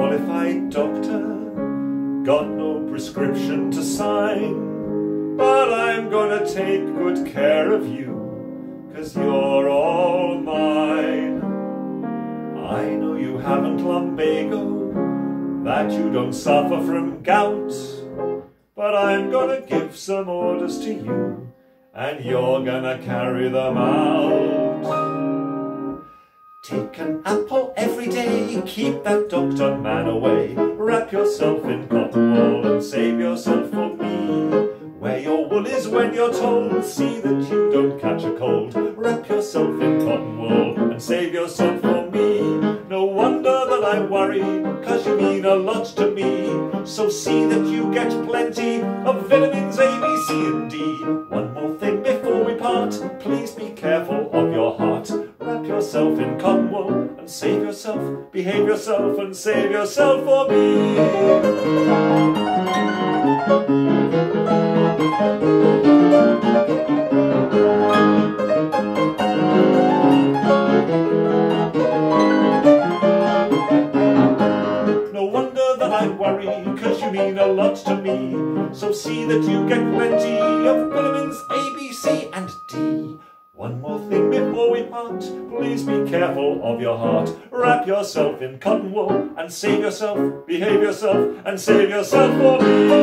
qualified doctor, got no prescription to sign, but I'm gonna take good care of you, cause you're all mine. I know you haven't lumbago, that you don't suffer from gout, but I'm gonna give some orders to you, and you're gonna carry them out. Take an apple every day, keep that doctor man away. Wrap yourself in cotton wool and save yourself for me. Where your wool is when you're told, see that you don't catch a cold. Wrap yourself in cotton wool and save yourself for me. No wonder that I worry, cause you mean a lot to me. So see that you get plenty of vitamins A, B, C and D. One more thing before we part, please be careful of your heart. Yourself in cotton wool and save yourself, behave yourself and save yourself for me. No wonder that I worry, cause you mean a lot to me. So see that you get plenty of vitamins A, B, C, and D. One more thing we part, please be careful of your heart. Wrap yourself in cotton wool and save yourself, behave yourself, and save yourself for me.